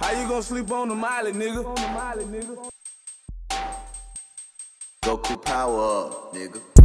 How you gonna sleep on the Miley, nigga? Goku power up, nigga.